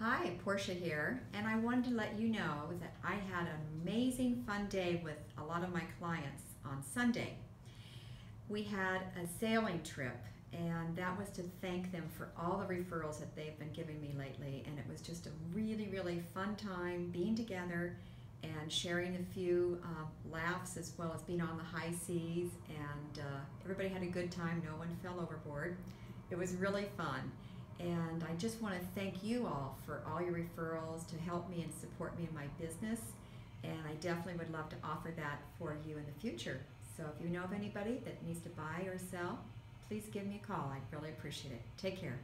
Hi, Portia here, and I wanted to let you know that I had an amazing fun day with a lot of my clients on Sunday. We had a sailing trip, and that was to thank them for all the referrals that they've been giving me lately, and it was just a really, really fun time being together and sharing a few uh, laughs as well as being on the high seas, and uh, everybody had a good time. No one fell overboard. It was really fun. And just want to thank you all for all your referrals to help me and support me in my business. And I definitely would love to offer that for you in the future. So if you know of anybody that needs to buy or sell, please give me a call. I'd really appreciate it. Take care.